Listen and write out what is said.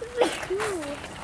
This is cool.